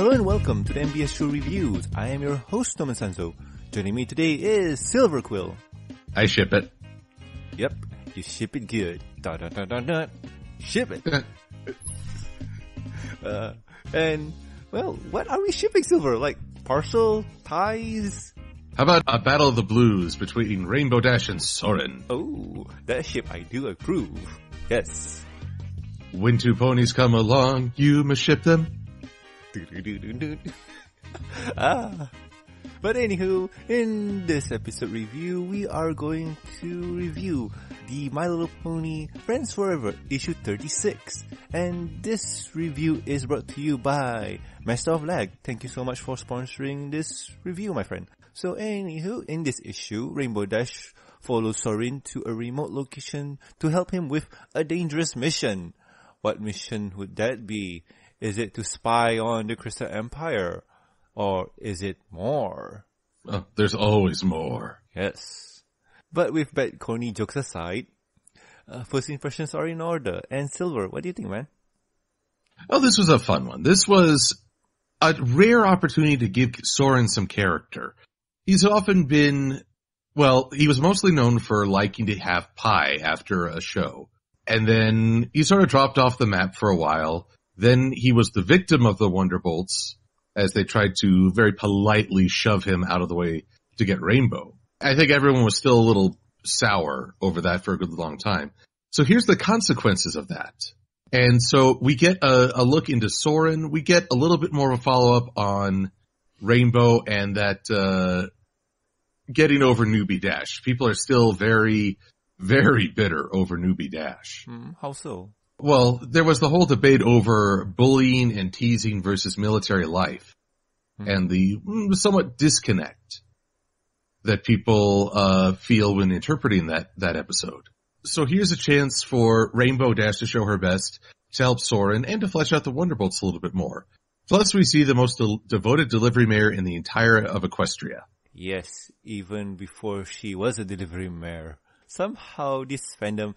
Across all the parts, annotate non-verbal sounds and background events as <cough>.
Hello and welcome to the MBS Show Reviews. I am your host, Norman Sanzo. Joining me today is Silver Quill. I ship it. Yep, you ship it good. Dot dot dot dot dot. Ship it. <laughs> uh, and, well, what are we shipping, Silver? Like, parcel, ties? How about a battle of the blues between Rainbow Dash and Soarin? Oh, that ship I do approve. Yes. When two ponies come along, you must ship them. <laughs> ah. But anywho, in this episode review, we are going to review the My Little Pony Friends Forever issue 36. And this review is brought to you by Master of Lag. Thank you so much for sponsoring this review, my friend. So anywho, in this issue, Rainbow Dash follows Soarin to a remote location to help him with a dangerous mission. What mission would that be? Is it to spy on the Crystal Empire? Or is it more? Oh, there's always more. Yes. But with bad corny jokes aside, uh, first impressions are in order. And Silver, what do you think, man? Oh, this was a fun one. This was a rare opportunity to give Soarin some character. He's often been, well, he was mostly known for liking to have pie after a show. And then he sort of dropped off the map for a while. Then he was the victim of the Wonderbolts as they tried to very politely shove him out of the way to get Rainbow. I think everyone was still a little sour over that for a good long time. So here's the consequences of that. And so we get a, a look into Soarin. We get a little bit more of a follow up on Rainbow and that, uh, getting over Newbie Dash. People are still very, very bitter over Newbie Dash. Hmm, how so? Well, there was the whole debate over bullying and teasing versus military life Hmm. and the mm, somewhat disconnect that people, uh, feel when interpreting that, that episode. So here's a chance for Rainbow Dash to show her best, to help Soarin, and to flesh out the Wonderbolts a little bit more. Plus we see the most de- devoted delivery mare in the entire of Equestria. Yes, even before she was a delivery mare. Somehow this fandom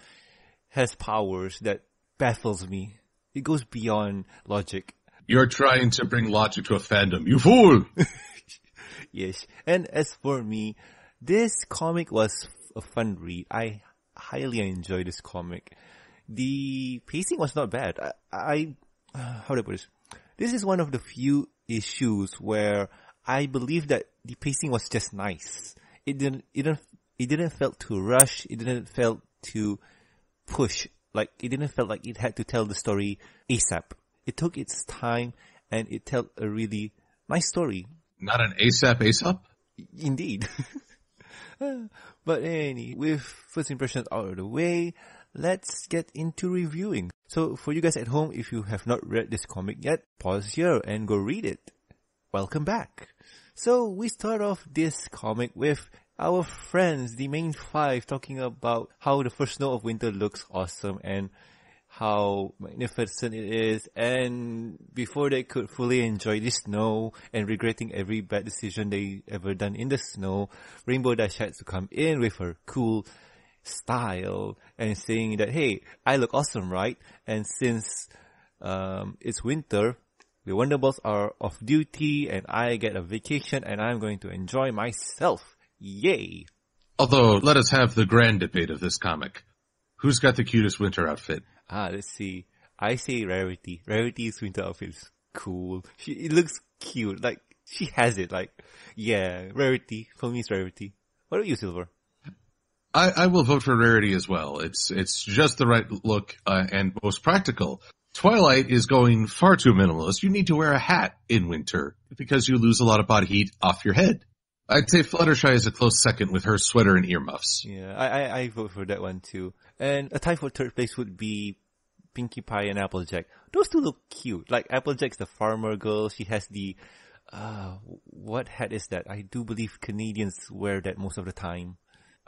has powers that baffles me. It goes beyond logic. You're trying to bring logic to a fandom, you fool! <laughs> Yes. And as for me, this comic was a fun read. I highly enjoyed this comic. The pacing was not bad. I, I <sighs> how do I put this? This is one of the few issues where I believe that the pacing was just nice. It didn't, it didn't, it didn't felt too rush. It didn't felt too push. Like, it didn't feel like it had to tell the story ASAP. It took its time and it told a really nice story. Not an ASAP ASAP? Indeed. <laughs> but any, with first impressions out of the way, let's get into reviewing. So for you guys at home, if you have not read this comic yet, pause here and go read it. Welcome back. So we start off this comic with our friends, the main five, talking about how the first snow of winter looks awesome and how magnificent it is and before they could fully enjoy the snow and regretting every bad decision they ever done in the snow, Rainbow Dash had to come in with her cool style and saying that, hey, I look awesome, right? And since um, it's winter, the Wonderbolts are off duty and I get a vacation and I'm going to enjoy myself. Yay! Although, let us have the grand debate of this comic. Who's got the cutest winter outfit? Ah, let's see. I say Rarity. Rarity's winter outfit is cool. She, it looks cute. Like, she has it. Like, yeah, Rarity. For me, it's Rarity. What about you, Silver? I, I will vote for Rarity as well. It's it's just the right look uh, and most practical. Twilight is going far too minimalist. You need to wear a hat in winter because you lose a lot of body heat off your head. I'd say Fluttershy is a close second with her sweater and earmuffs. Yeah, I, I, I vote for that one too. And a tie for third place would be Pinkie Pie and Applejack. Those two look cute. Like Applejack's the farmer girl. She has the, uh, what hat is that? I do believe Canadians wear that most of the time.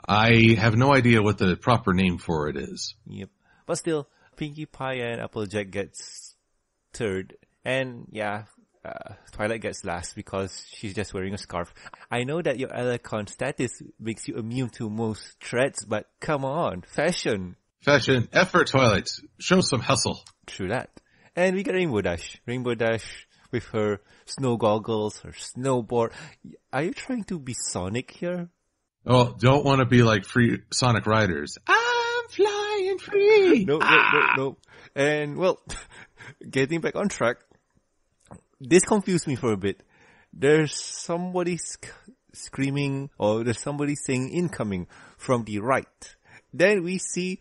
I have no idea what the proper name for it is. Yep. But still, Pinkie Pie and Applejack gets third. And yeah, uh, Twilight gets last because she's just wearing a scarf. I know that your alicorn status makes you immune to most threats, but come on, fashion. Fashion, effort, Twilight. Show some hustle. True that. And we get Rainbow Dash. Rainbow Dash with her snow goggles, her snowboard. Are you trying to be Sonic here? Oh, don't want to be like free Sonic Riders. I'm flying free. <laughs> No, no, no, no. And well, <laughs> getting back on track, this confused me for a bit. There's somebody sc- screaming or there's somebody saying incoming from the right. Then we see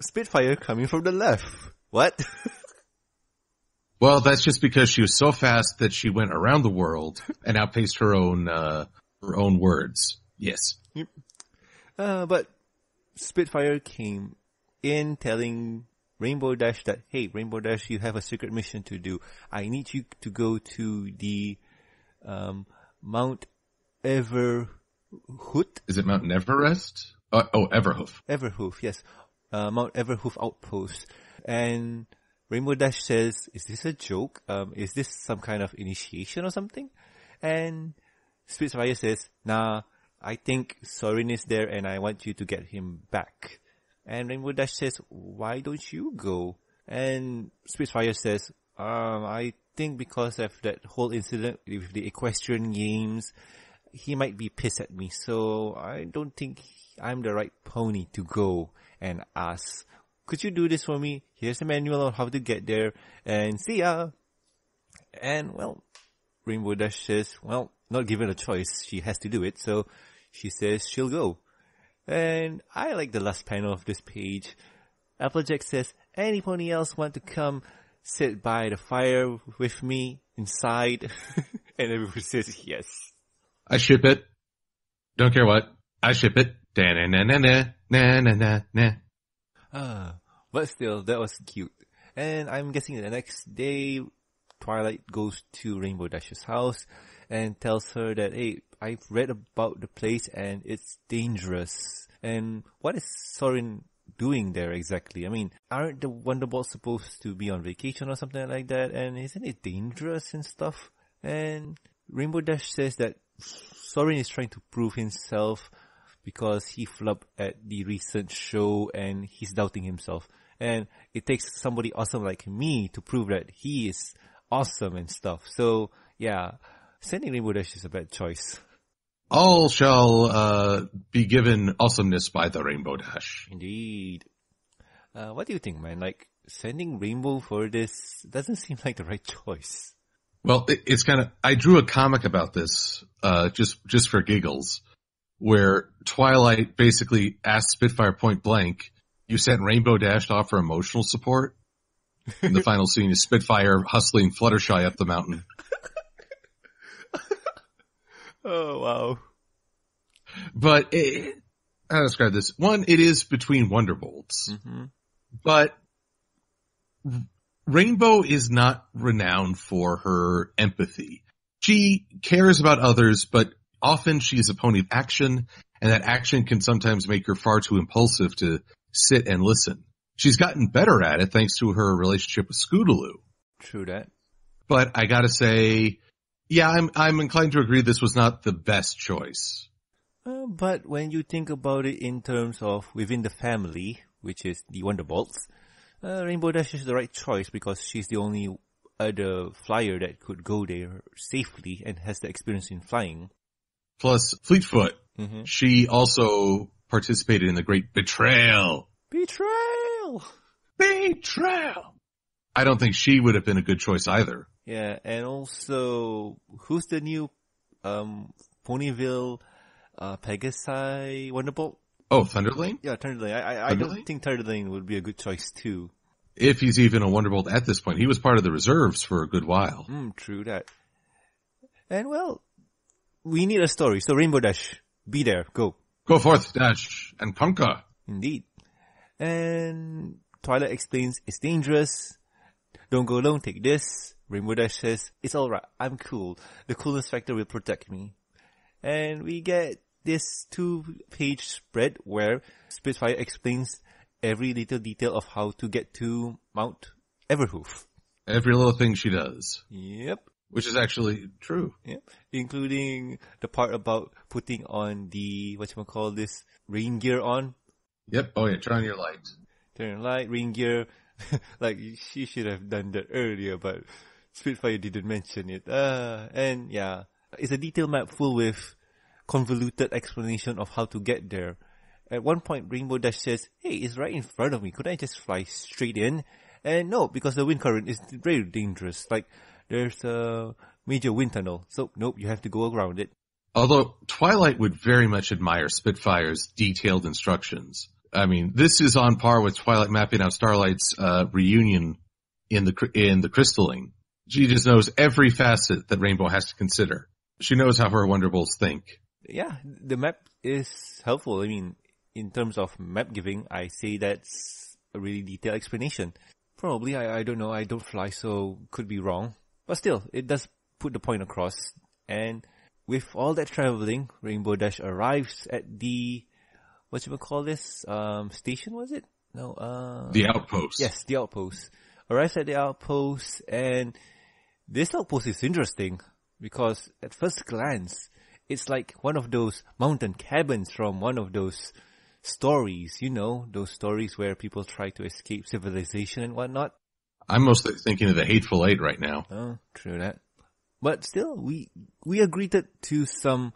Spitfire coming from the left. What? <laughs> Well, that's just because she was so fast that she went around the world and outpaced her own uh, her own words. Yes. uh, but Spitfire came in telling Rainbow Dash that, hey, Rainbow Dash, you have a secret mission to do. I need you to go to the um, Mount Everhoot. Is it Mount Everest? Uh, oh, Everhoof. Everhoof, yes. Uh, Mount Everhoof outpost. And Rainbow Dash says, is this a joke? Um, is this some kind of initiation or something? And Spitfire says, nah, I think Soarin is there and I want you to get him back. And Rainbow Dash says, why don't you go? And Spitfire says, um, I think because of that whole incident with the equestrian games, he might be pissed at me. So I don't think I'm the right pony to go and ask could you do this for me? Here's the manual on how to get there and see ya. And well, Rainbow Dash says, well, not given a choice, she has to do it, so she says she'll go. And I like the last panel of this page. Applejack says, anybody else want to come sit by the fire with me inside? <laughs> and everybody <laughs> says yes. I ship it. Don't care what. I ship it. Da na na na na na na na na. Ah, but still, that was cute. And I'm guessing the next day, Twilight goes to Rainbow Dash's house and tells her that, hey, I've read about the place and it's dangerous. And what is Soarin doing there exactly? I mean, aren't the Wonderbolts supposed to be on vacation or something like that? And isn't it dangerous and stuff? And Rainbow Dash says that Soarin is trying to prove himself because he flubbed at the recent show and he's doubting himself. And it takes somebody awesome like me to prove that he is awesome and stuff. So yeah, sending Rainbow Dash is a bad choice. All shall uh, be given awesomeness by the Rainbow Dash. Indeed. Uh, what do you think, man? Like sending Rainbow for this doesn't seem like the right choice. Well, it, it's kind of. I drew a comic about this uh, just just for giggles, where Twilight basically asked Spitfire point blank, "You sent Rainbow Dash to offer emotional support." In the <laughs> final scene is Spitfire hustling Fluttershy up the mountain. Oh wow. But it, how to describe this? One, it is between Wonderbolts, hmm but Rainbow is not renowned for her empathy. She cares about others, but often she is a pony of action, and that action can sometimes make her far too impulsive to sit and listen. She's gotten better at it thanks to her relationship with Scootaloo. True that. But I gotta say, yeah, I'm, I'm inclined to agree this was not the best choice. Uh, but when you think about it in terms of within the family, which is the Wonderbolts, uh, Rainbow Dash is the right choice because she's the only other flyer that could go there safely and has the experience in flying. Plus, Fleetfoot, Mm-hmm. she also participated in the great betrayal. Betrayal! Betrayal! I don't think she would have been a good choice either. Yeah, and also, who's the new, um, Ponyville, uh, Pegasi Wonderbolt? Oh, Thunderlane? Yeah, Thunderlane. I, I, I don't think Thunderlane would be a good choice too. If he's even a Wonderbolt at this point. He was part of the reserves for a good while. Hmm, true that. And well, we need a story, so Rainbow Dash, be there, go. Go forth, Dash, and conquer. Indeed. And Twilight explains it's dangerous. Don't go alone, take this. Rainbow Dash says, it's alright, I'm cool. The coolness factor will protect me. And we get this two page spread where Spitfire explains every little detail of how to get to Mount Everhoof. Every little thing she does. Yep. Which is actually true. Yep. Including the part about putting on the, what you call this, rain gear on. Yep. Oh yeah, turn on your light. turn on light, ring gear. <laughs> like she should have done that earlier, but Spitfire didn't mention it. Uh, and yeah, it's a detailed map full with convoluted explanation of how to get there. At one point, Rainbow Dash says, hey, it's right in front of me. Could I just fly straight in? And no, because the wind current is very dangerous. Like, there's a major wind tunnel. So, nope, you have to go around it. Although Twilight would very much admire Spitfire's detailed instructions. I mean, this is on par with Twilight mapping out Starlight's uh, reunion in the in the Crystalling. She just knows every facet that Rainbow has to consider. She knows how her Wonderbolts think. Yeah, the map is helpful. I mean, in terms of map giving, I say that's a really detailed explanation. Probably, I, I don't know, I don't fly, so could be wrong. But still, it does put the point across. And with all that traveling, Rainbow Dash arrives at the, what you call this, um, station was it? No, uh. The outpost. Yes, the outpost. Arrives at the outpost and this outpost is interesting because at first glance, it's like one of those mountain cabins from one of those stories, you know, those stories where people try to escape civilization and whatnot. I'm mostly thinking of the Hateful Eight right now. Oh, true that. But still, we, we are greeted to some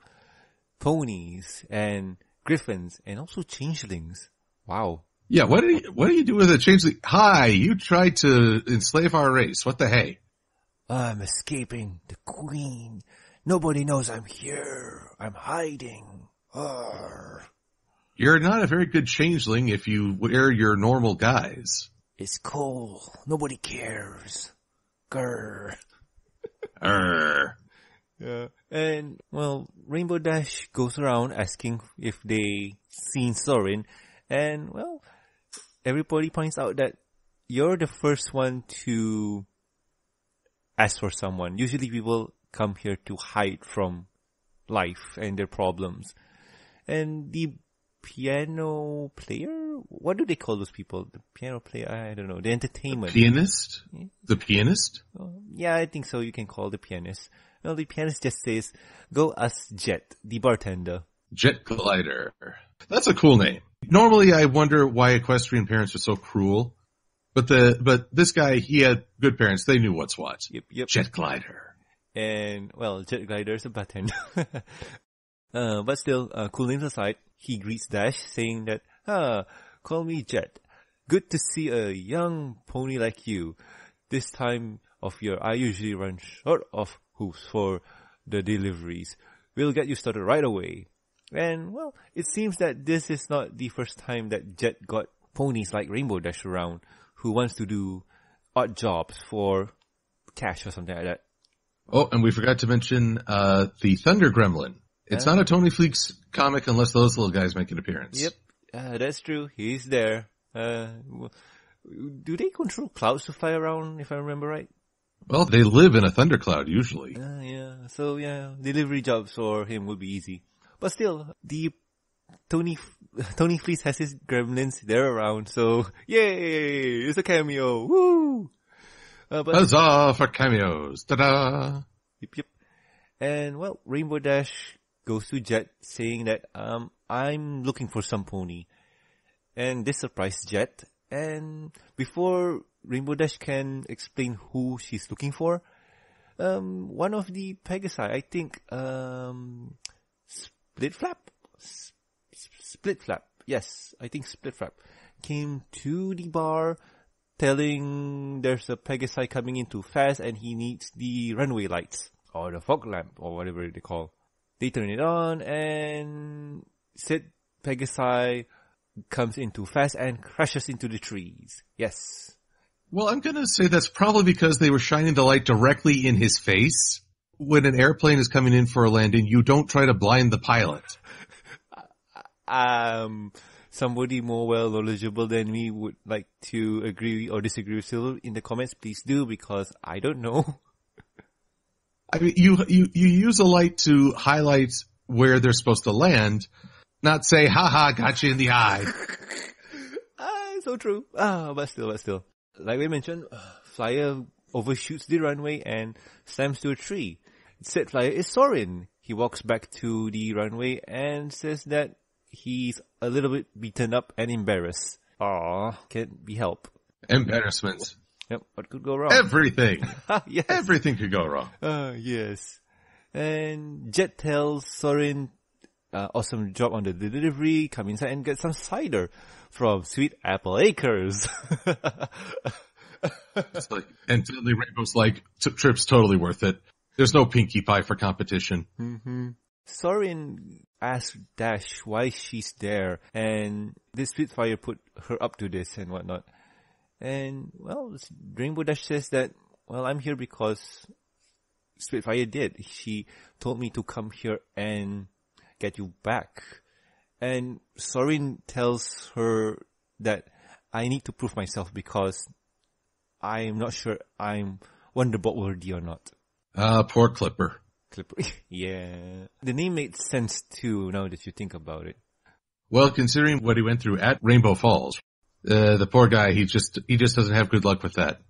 ponies and griffins and also changelings. Wow. Yeah, what do you, what do you do with a changeling? Hi, you tried to enslave our race. What the hey? I'm escaping the queen. Nobody knows I'm here. I'm hiding. Arr. You're not a very good changeling if you wear your normal guise. It's cold. Nobody cares. Grr. <laughs> Err. Yeah. And, well, Rainbow Dash goes around asking if they seen Soarin. And, well, everybody points out that you're the first one to ask for someone. Usually people come here to hide from life and their problems. And the piano player, what do they call those people? The piano player, I don't know, the entertainment. The pianist? The pianist? Yeah, I think so. You can call the pianist. No, the pianist just says, go ask Jet, the bartender. Jet Glider. That's a cool name. Normally I wonder why equestrian parents are so cruel. But the, but this guy, he had good parents. They knew what's what. Yep, yep. Jet Glider. And, well, Jet Glider is a bartender. <laughs> uh, but still, uh, cool names aside, he greets Dash saying that, ah, call me Jet. Good to see a young pony like you. This time of year, I usually run short of hoops for the deliveries. We'll get you started right away. And, well, it seems that this is not the first time that Jet got ponies like Rainbow Dash around who wants to do odd jobs for cash or something like that. Oh, and we forgot to mention, uh, the Thunder Gremlin. It's Yeah. not a Tony Fleecs comic unless those little guys make an appearance. Yep, uh, that's true. He's there. Uh, do they control clouds to fly around, if I remember right? Well, they live in a thundercloud usually. Uh, yeah, so yeah, delivery jobs for him would be easy. But still, the Tony, <laughs> Tony Fleecs has his gremlins, they're around, so yay, it's a cameo, woo! Uh, but Huzzah for cameos. Ta-da! Yep, yep. And well, Rainbow Dash goes to Jet saying that, um, I'm looking for some pony. And this surprised Jet. And before Rainbow Dash can explain who she's looking for, um, one of the Pegasi, I think, um, Split Flap? Split Flap. Yes, I think Split Flap came to the bar telling there's a Pegasi coming in too fast and he needs the runway lights or the fog lamp or whatever they call. They turn it on and said Pegasi comes in too fast and crashes into the trees. Yes. Well, I'm gonna say that's probably because they were shining the light directly in his face. When an airplane is coming in for a landing, you don't try to blind the pilot. Um, somebody more well knowledgeable than me would like to agree or disagree with Silver in the comments. Please do because I don't know. I mean, you, you, you use a light to highlight where they're supposed to land, not say, haha, got you in the eye. <laughs> Ah, so true. Ah, but still, but still. Like we mentioned, uh, Flyer overshoots the runway and slams to a tree. Said Flyer is Soarin. He walks back to the runway and says that he's a little bit beaten up and embarrassed. Aw, can't be helped. Embarrassment. Yep. What could go wrong? Everything. <laughs> yes. Everything could go wrong. Uh, yes. And Jet tells Soarin, uh, awesome job on the delivery. Come inside and get some cider from Sweet Apple Acres. <laughs> Like, and suddenly Rainbow's like, trip's totally worth it. There's no Pinkie Pie for competition. hmm Soarin asks Dash why she's there, and this Spitfire put her up to this and whatnot. And, well, Rainbow Dash says that, well, I'm here because Spitfire did. She told me to come here and get you back. And Soarin tells her that I need to prove myself because I'm not sure I'm Wonderbolt worthy or not. Ah, poor Clipper. Clipper. yeah. The name made sense too now that you think about it. Well, considering what he went through at Rainbow Falls, uh, the poor guy, he just, he just doesn't have good luck with that.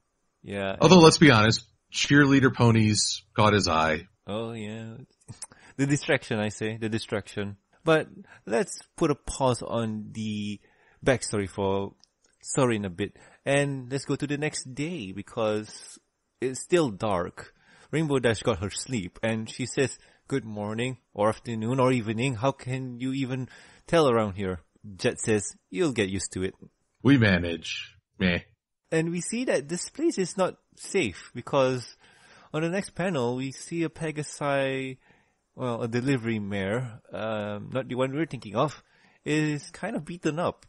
Yeah. Although, let's be honest, cheerleader ponies caught his eye. Oh yeah. <laughs> The distraction, I say. The distraction. But let's put a pause on the backstory for Soarin a bit. And let's go to the next day because it's still dark. Rainbow Dash got her sleep and she says, good morning or afternoon or evening. How can you even tell around here? Jet says, you'll get used to it. We manage. Meh. And we see that this place is not safe because on the next panel we see a Pegasi, well, a delivery mare, um, not the one we're thinking of, is kind of beaten up.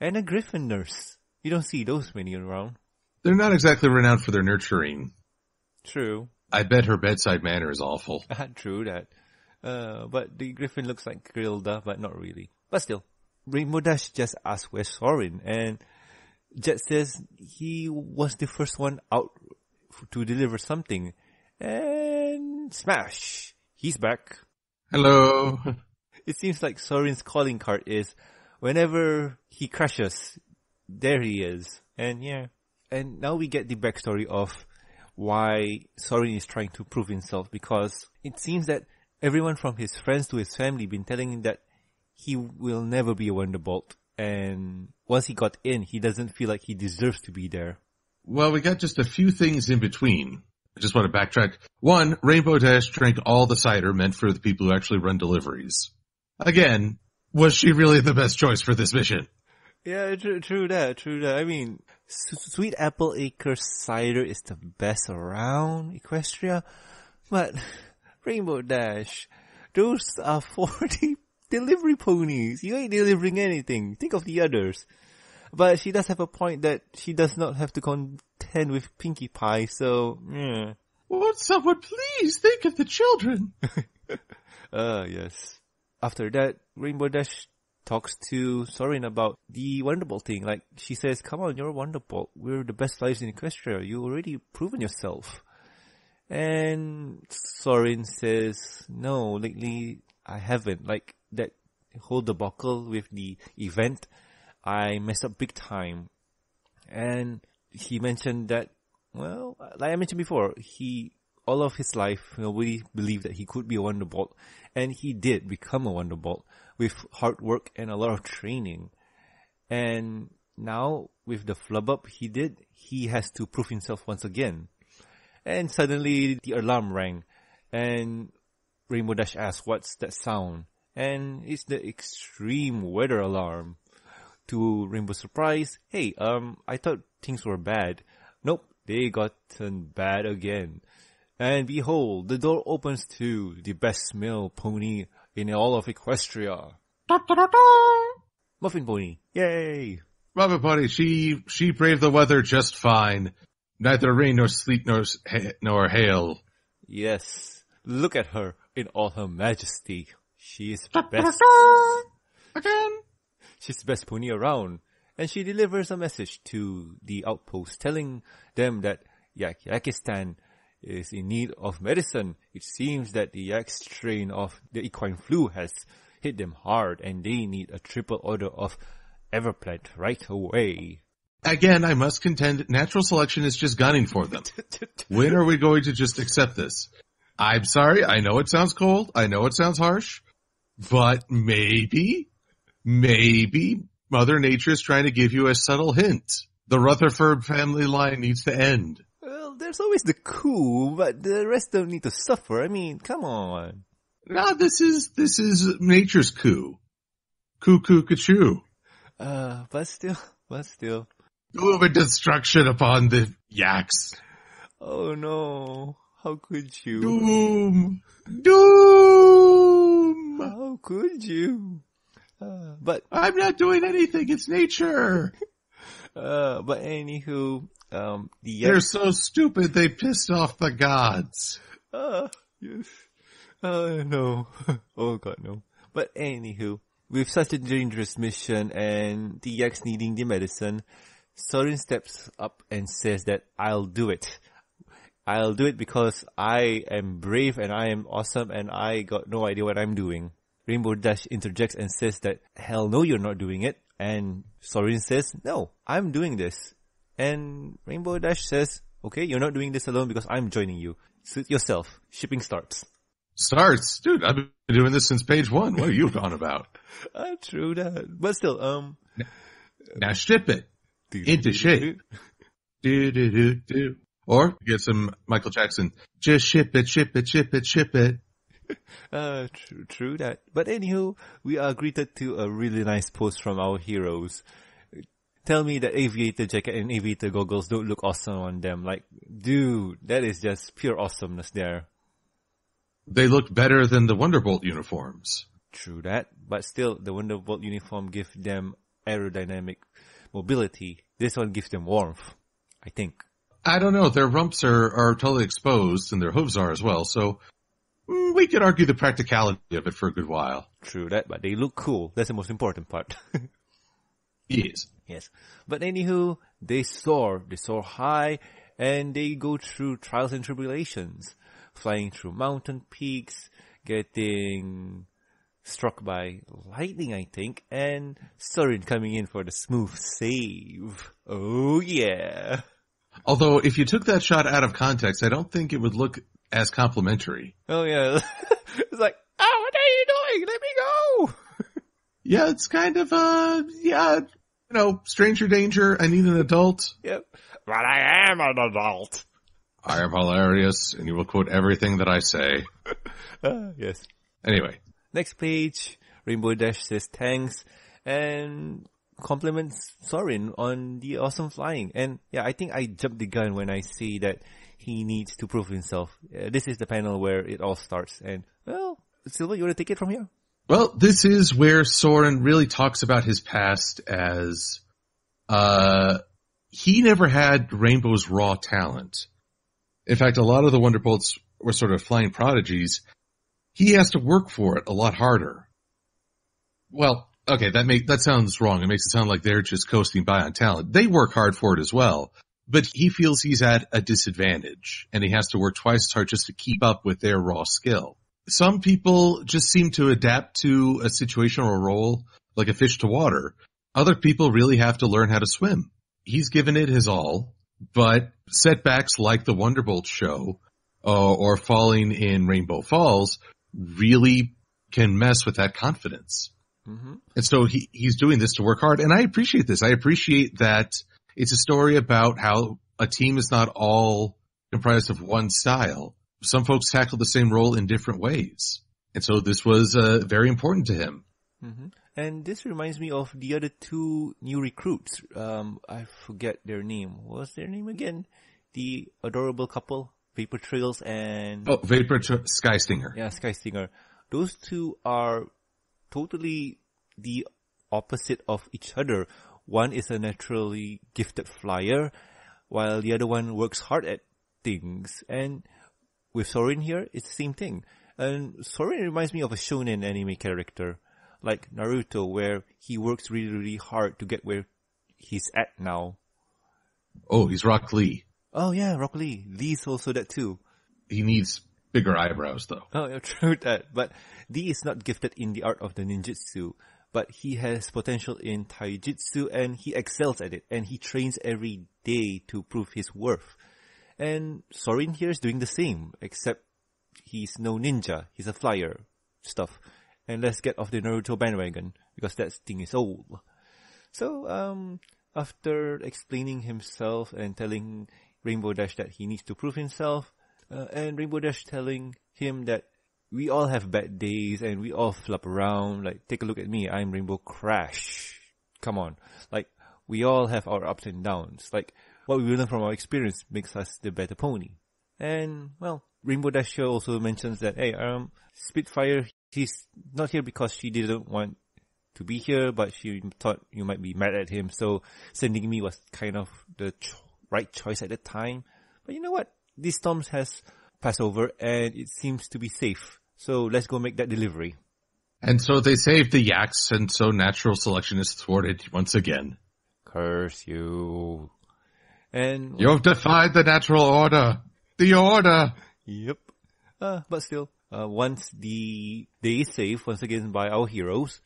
And a Griffin nurse. You don't see those many around. They're not exactly renowned for their nurturing. True. I bet her bedside manner is awful. <laughs> True that. Uh, but the Griffin looks like Grilda, but not really. But still. Rainbow Dash just asks where's Soarin and Jet says he was the first one out to deliver something. And smash! He's back. Hello. <laughs> It seems like Soarin's calling card is whenever he crashes, there he is. And yeah. And now we get the backstory of why Soarin is trying to prove himself because it seems that everyone from his friends to his family been telling him that he will never be a Wonderbolt. And once he got in, he doesn't feel like he deserves to be there. Well, we got just a few things in between. I just want to backtrack. One, Rainbow Dash drank all the cider meant for the people who actually run deliveries. Again, was she really the best choice for this mission? Yeah, true, true that, true that. I mean, Sweet Apple Acre cider is the best around Equestria, but <laughs> Rainbow Dash, those are 40 <laughs> delivery ponies. You ain't delivering anything. Think of the others. But she does have a point that she does not have to contend with Pinkie Pie, so, yeah. Won't someone please think of the children? Uh, <laughs> yes. After that, Rainbow Dash talks to Soarin about the Wonderbolt thing. Like, she says, come on, you're Wonderbolt. We're the best lives in Equestria. You already proven yourself. And Soarin says, no, lately I haven't. Like, that whole debacle with the event, I messed up big time. And he mentioned that, well, like I mentioned before, he, all of his life, nobody believed that he could be a Wonderbolt. And he did become a Wonderbolt with hard work and a lot of training. And now, with the flub up he did, he has to prove himself once again. And suddenly, the alarm rang. And Rainbow Dash asked, what's that sound? And it's the extreme weather alarm. To Rainbow's surprise, hey, um, I thought things were bad. Nope, they gotten bad again. And behold, the door opens to the best male pony in all of Equestria. Muffin Pony. Yay! Rubber Pony, she, she braved the weather just fine. Neither rain nor sleet nor, ha- nor hail. Yes. Look at her in all her majesty. She is best. Again. She's the best pony around. And she delivers a message to the outpost telling them that Yakyakistan is in need of medicine. It seems that the yak strain of the equine flu has hit them hard and they need a triple order of Everplant right away. Again, I must contend natural selection is just gunning for them. <laughs> When are we going to just accept this? I'm sorry, I know it sounds cold, I know it sounds harsh, but maybe, maybe Mother Nature is trying to give you a subtle hint The Rutherford family line needs to end. There's always the coup, but the rest don't need to suffer. I mean, come on. No, this is, this is nature's coup. Coo coo choo. Uh, but still, <laughs> but still. Doom and destruction upon the yaks. Oh no. How could you? Doom. Doom. How could you? Uh, but, I'm not doing anything. It's nature. <laughs> uh, but anywho, um, the They're so stupid they pissed off the gods. Uh, yes. Uh, no. <laughs> oh god, no. But anywho, with such a dangerous mission and the Yaks needing the medicine, Soarin steps up and says that I'll do it. I'll do it because I am brave and I am awesome and I got no idea what I'm doing. Rainbow Dash interjects and says that hell no you're not doing it. And Soarin says, no, I'm doing this. And Rainbow Dash says, okay, you're not doing this alone because I'm joining you. Suit yourself. Shipping starts. Starts. Dude, I've been doing this since page one. What are you on about? Uh, <laughs> true that. But still, um. Now ship it. Into shape. Do, do, do, do. Or get some Michael Jackson. Just ship it, ship it, ship it, ship it. Uh, <laughs> true, true that. But anywho, we are greeted to a really nice post from our heroes. Tell me that aviator jacket and aviator goggles don't look awesome on them. Like, dude, that is just pure awesomeness there. They look better than the Wonderbolt uniforms. True that. But still, the Wonderbolt uniform gives them aerodynamic mobility. This one gives them warmth. I think. I don't know. Their rumps are, are totally exposed and their hooves are as well. So mm, we could argue the practicality of it for a good while. True that, but they look cool. That's the most important part. <laughs> Yes. Yes. But anywho, they soar, they soar high, and they go through trials and tribulations, flying through mountain peaks, getting struck by lightning, I think, and Sorin coming in for the smooth save. Oh yeah. Although if you took that shot out of context, I don't think it would look as complimentary. Oh yeah. <laughs> it's like, oh, what are you doing? Let me go! <laughs> Yeah, it's kind of, uh, yeah, you know, stranger danger. I need an adult. Yep. But I am an adult. I am hilarious and you will quote everything that I say. <laughs> Ah, yes. Anyway, Next page, Rainbow Dash says thanks and compliments Soarin on the awesome flying. And yeah, I think I jumped the gun when I say that he needs to prove himself. Uh, this is the panel where it all starts. And well, Silver, you want to take it from here? Well, this is where Soarin really talks about his past as, uh, he never had Rainbow's raw talent. In fact, a lot of the Wonderbolts were sort of flying prodigies. He has to work for it a lot harder. Well, okay, that make, that sounds wrong. It makes it sound like they're just coasting by on talent. They work hard for it as well, but he feels he's at a disadvantage and he has to work twice as hard just to keep up with their raw skill some people just seem to adapt to a situation or a role like a fish to water. Other people really have to learn how to swim. He's given it his all, but setbacks like the Wonderbolt show uh, or falling in Rainbow Falls really can mess with that confidence. Mm-hmm. And so he, he's doing this to work hard. And I appreciate this. I appreciate that it's a story about how a team is not all comprised of one style some folks tackle the same role in different ways. And so this was uh, very important to him. Mm-hmm. And this reminds me of the other two new recruits. Um, I forget their name. What's their name again? The adorable couple, Vapor Trails and Oh, Vapor Tr- Sky Stinger. yeah, Sky Stinger. Those two are totally the opposite of each other. One is a naturally gifted flyer, while the other one works hard at things. And with Soarin here, it's the same thing. And Soarin reminds me of a shonen anime character, like Naruto, where he works really, really hard to get where he's at now. Oh, he's Rock Lee. Oh yeah, Rock Lee. Lee's also that too. He needs bigger eyebrows though. Oh, <laughs> true that. But Lee is not gifted in the art of the ninjutsu, but he has potential in taijutsu and he excels at it and he trains every day to prove his worth. And Soarin here is doing the same, except he's no ninja, he's a flyer stuff. And let's get off the Naruto bandwagon, because that thing is old. So, um, after explaining himself and telling Rainbow Dash that he needs to prove himself, uh, and Rainbow Dash telling him that we all have bad days and we all flop around. Like, take a look at me. I'm Rainbow Crash. Come on. Like, we all have our ups and downs. Like, what we learn from our experience makes us the better pony. And, well, Rainbow Dash also mentions that, hey, um, Spitfire, he's not here because she didn't want to be here, but she thought you might be mad at him. So sending me was kind of the right choice at the time. But you know what? This storm has passed over and it seems to be safe. So let's go make that delivery. And so they saved the yaks, and so natural selection is thwarted once again. Curse you. And You've defied the natural order. The order. Yep. Uh, but still, uh, once the day is saved once again by our heroes,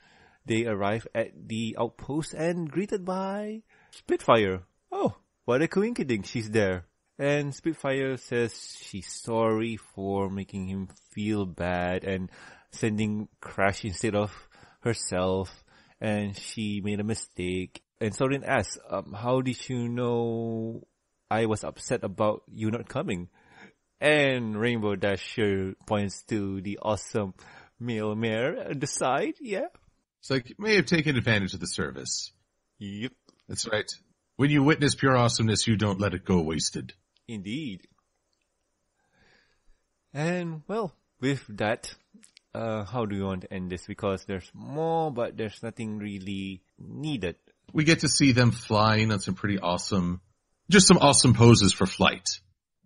they arrive at the outpost and greeted by Spitfire. Oh, what a coincidence, she's there. And Spitfire says she's sorry for making him feel bad and sending Crash instead of herself. And she made a mistake. And Soarin asks, um, how did you know I was upset about you not coming? And Rainbow Dasher points to the awesome male mare at the side. Yeah. It's like, you may have taken advantage of the service. Yep. That's right. When you witness pure awesomeness, you don't let it go wasted. Indeed. And well, with that, uh, how do you want to end this? Because there's more, but there's nothing really needed. We get to see them flying on some pretty awesome, just some awesome poses for flight.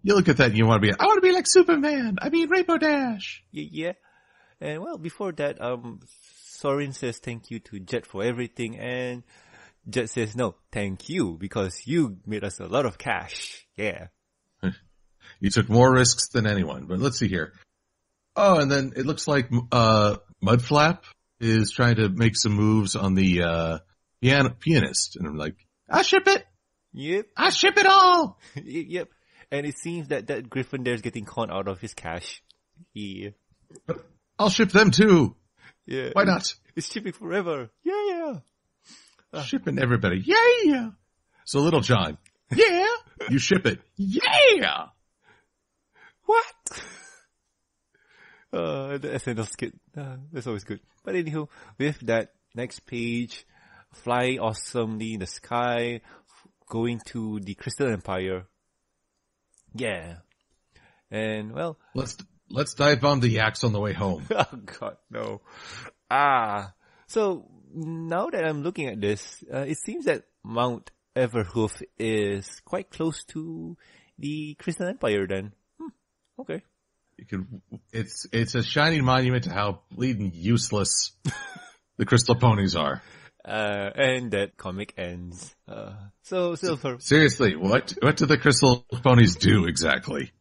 You look at that and you want to be, I want to be like Superman. I mean Rainbow Dash. Yeah, yeah. And well, before that, um, Soarin says thank you to Jet for everything, and Jet says no, thank you because you made us a lot of cash. Yeah. <laughs> You took more risks than anyone, but let's see here. Oh, and then it looks like, uh, Mudflap is trying to make some moves on the, uh, piano, pianist. And I'm like, I ship it. Yep. I ship it all. <laughs> yep. And it seems that that Griffin there is getting caught out of his cash. Yeah. I'll ship them too. Yeah. Why not? It's shipping forever. Yeah. Yeah! Shipping everybody. Yeah, yeah. So little John. Yeah. You ship it. Yeah. What? <laughs> uh, the SNL skit. Uh, that's always good. But anywho, with that next page, fly awesomely in the sky, going to the Crystal Empire. Yeah. And well, Let's, let's dive on the yaks on the way home. <laughs> oh god, no. Ah. So, now that I'm looking at this, uh, it seems that Mount Everhoof is quite close to the Crystal Empire then. Hmm. Okay. You can, it's, it's a shining monument to how bleeding useless <laughs> the crystal ponies are. Uh, and that comic ends. Uh, so Silver, Seriously, what, what do the crystal ponies do exactly?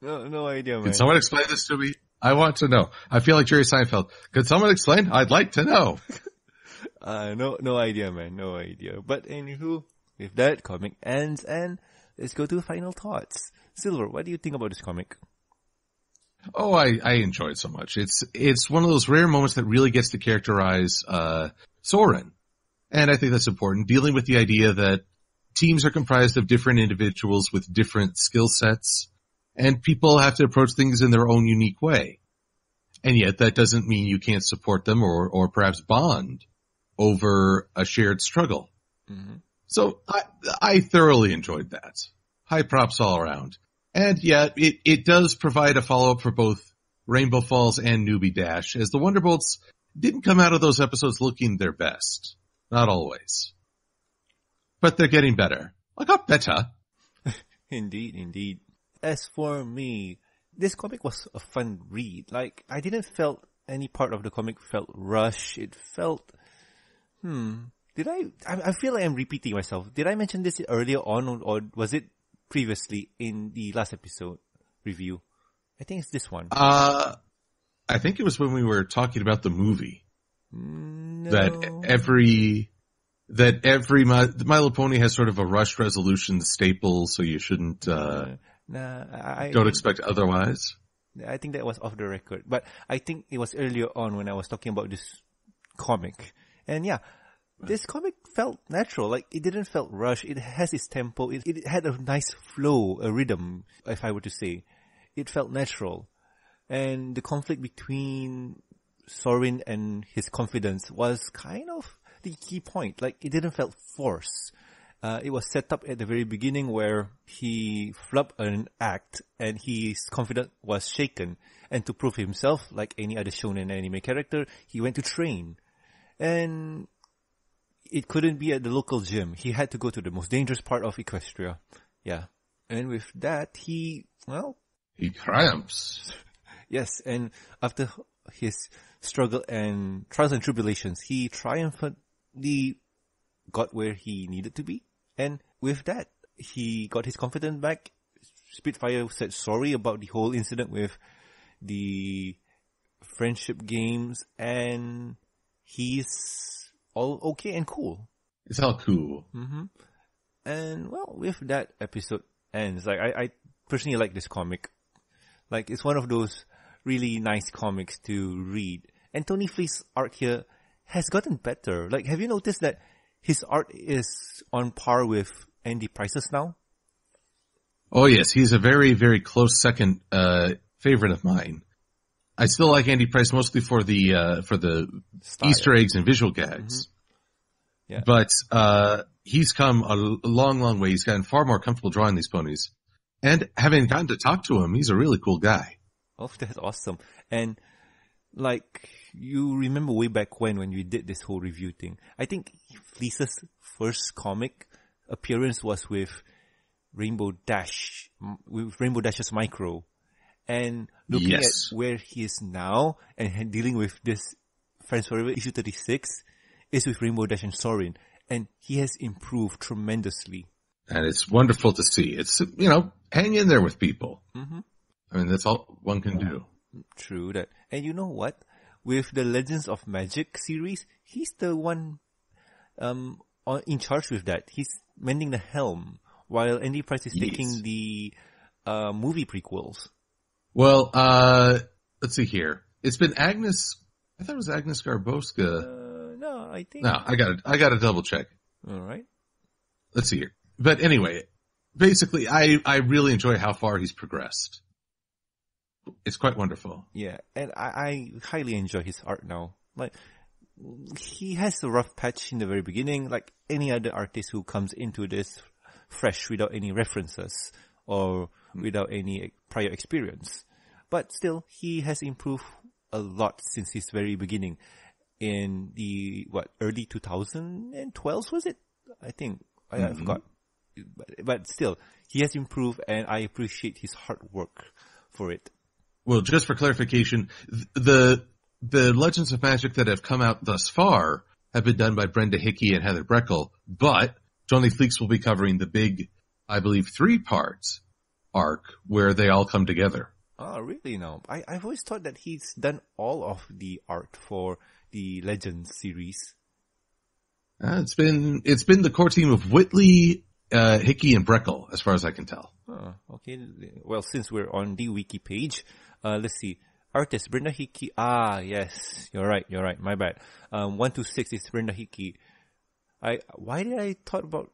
no, no idea, man. Can someone explain this to me? I want to know. I feel like Jerry Seinfeld. Could someone explain? I'd like to know. <laughs> Uh, no, no idea, man. No idea. But anywho, with that, comic ends, and let's go to final thoughts. Silver, what do you think about this comic? Oh, I, I enjoy it so much. It's, it's one of those rare moments that really gets to characterize, uh, Soarin. And I think that's important, dealing with the idea that teams are comprised of different individuals with different skill sets and people have to approach things in their own unique way. And yet that doesn't mean you can't support them or, or perhaps bond over a shared struggle. Mhm. So I, I thoroughly enjoyed that. High props all around. And yet it, it does provide a follow-up for both Rainbow Falls and Newbie Dash as the Wonderbolts didn't come out of those episodes looking their best. Not always. But they're getting better. I got better. <laughs> Indeed, indeed. As for me, this comic was a fun read. Like, I didn't felt any part of the comic felt rushed. It felt, hmm, did I, I, I feel like I'm repeating myself. Did I mention this earlier on or, or was it previously in the last episode review? I think it's this one. Uh, I think it was when we were talking about the movie no. that every, that every My, My Little Pony has sort of a rush resolution staple, so you shouldn't, uh, Nah, I, don't expect otherwise. I think that was off the record, but I think it was earlier on when I was talking about this comic. And yeah, this comic felt natural. Like it didn't felt rushed. It has its tempo. It, it had a nice flow, a rhythm, if I were to say. It felt natural. And the conflict between Soarin and his confidence was kind of the key point. Like it didn't felt forced. Uh, it was set up at the very beginning where he flubbed an act and his confidence was shaken. And to prove himself, like any other shonen anime character, he went to train. And it couldn't be at the local gym. He had to go to the most dangerous part of Equestria. Yeah. And with that, he, well. He triumphs. <laughs> yes, and after his struggle and trials and tribulations, he triumphantly got where he needed to be. And with that, he got his confidence back. Spitfire said sorry about the whole incident with the friendship games and he's all okay and cool. It's all cool. Mm-hmm. And well, with that episode ends, like I, I personally like this comic. Like it's one of those really nice comics to read. And Tony Fleecs' art here has gotten better. Like, have you noticed that his art is on par with Andy Price's now? Oh yes, he's a very, very close second, uh, favorite of mine. I still like Andy Price mostly for the, uh, for the Style. Easter eggs and visual gags. Mm-hmm. Yeah. But, uh, he's come a long, long way. He's gotten far more comfortable drawing these ponies. And having gotten to talk to him, he's a really cool guy. Oh, <laughs> that's awesome. And like you remember way back when when we did this whole review thing. I think Fleecs' first comic appearance was with Rainbow Dash, with Rainbow Dash's Micro, and looking yes. at where he is now and dealing with this Friends Forever issue 36 is with Rainbow Dash and Soarin, and he has improved tremendously. And it's wonderful to see. It's, you know, hang in there with people. Mm-hmm. I mean, that's all one can do. True that. And you know what? With the Legends of Magic series, he's the one um in charge with that. He's mending the helm while Andy Price is yes. taking the uh, movie prequels. Well, uh, let's see here. It's been Agnes. I thought it was Agnes Garbowska. Uh, no, I think. No, I got to I got to double check. All right. Let's see here. But anyway, basically, I I really enjoy how far he's progressed. It's quite wonderful. Yeah, and I, I highly enjoy his art now. Like, he has a rough patch in the very beginning, like any other artist who comes into this fresh without any references or without any prior experience. But still, he has improved a lot since his very beginning. In the, what, early 2012 was it? I think. I, mm-hmm. I forgot. But, but still, he has improved and I appreciate his hard work for it well, just for clarification, the the Legends of Magic that have come out thus far have been done by Brenda Hickey and Heather Breckel, but Tony Fleecs will be covering the big, I believe, three parts arc where they all come together. Oh, really? No, I I've always thought that he's done all of the art for the Legends series. Uh, it's been it's been the core team of Whitley, uh, Hickey, and Breckel, as far as I can tell. Oh, okay. Well, since we're on the wiki page, uh, let's see. Artist Brenda Hickey. Ah, yes, you're right. You're right. My bad. Um, one to six is Brenda Hickey. I why did I thought about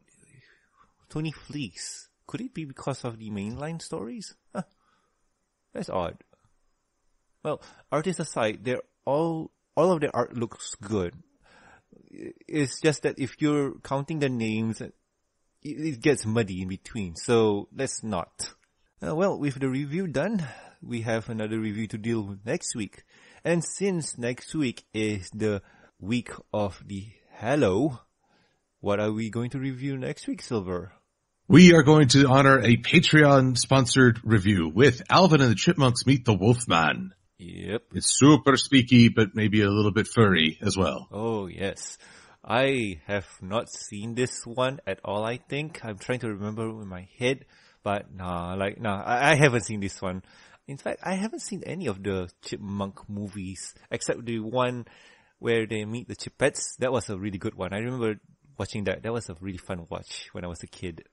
Tony Fleecs? Could it be because of the mainline stories? Huh. That's odd. Well, artists aside, they're all all of their art looks good. It's just that if you're counting the names, it, it gets muddy in between. So let's not. Uh, well, with the review done, we have another review to deal with next week. And since next week is the week of the Hello, what are we going to review next week, Silver? We are going to honor a Patreon sponsored review with Alvin and the Chipmunks Meet the Wolfman. Yep. It's super speaky, but maybe a little bit furry as well. Oh, yes. I have not seen this one at all, I think. I'm trying to remember in my head, but nah, like, nah, I, I haven't seen this one. In fact, I haven't seen any of the chipmunk movies except the one where they meet the chipettes. That was a really good one. I remember watching that. That was a really fun watch when I was a kid.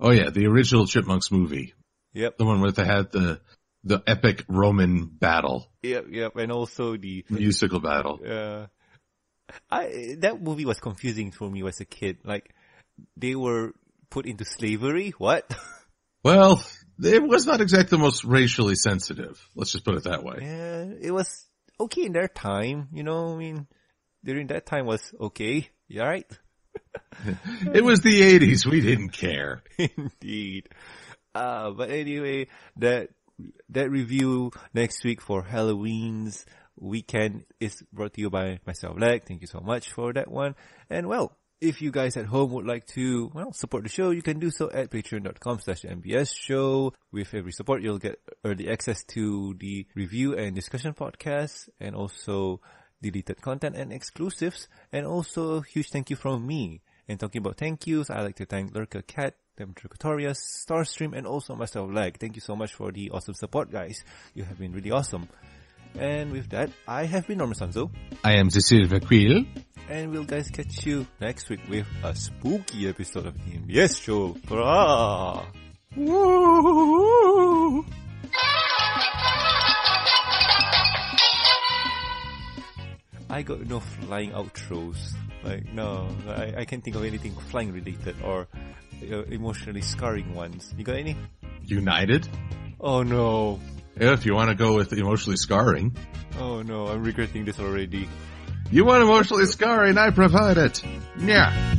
Oh yeah, the original Chipmunks movie. Yep. The one where they had the the epic Roman battle. Yep, yep, and also the musical battle. Yeah. I that movie was confusing for me as a kid. Like they were put into slavery. What? <laughs> Well, it was not exactly the most racially sensitive. Let's just put it that way. yeah, it was okay in their time. You know, I mean, during that time was okay. Yeah, right. <laughs> It was the 80s. We didn't care. <laughs> Indeed. Uh, but anyway, that that review next week for Halloween's weekend is brought to you by Master of Lag. Thank you so much for that one. And well, if you guys at home would like to, well, support the show, you can do so at patreon.com slash mbs show. With every support, you'll get early access to the review and discussion podcast and also deleted content and exclusives. And also a huge thank you from me. And talking about thank yous, I like to thank Lurka Cat, Demetricotorius, Starstream, and also Master of Lag. Thank you so much for the awesome support, guys. You have been really awesome. And with that, I have been Norman Sanzo, I am Silver Quill. and we'll guys catch you next week with a spooky episode of the MBS show. Hurrah! Woo! I got no flying outros. Like, no, I, I can't think of anything flying related or uh, emotionally scarring ones. You got any? United? Oh no. If you want to go with emotionally scarring. Oh no, I'm regretting this already. You want emotionally scarring, I provide it. Yeah.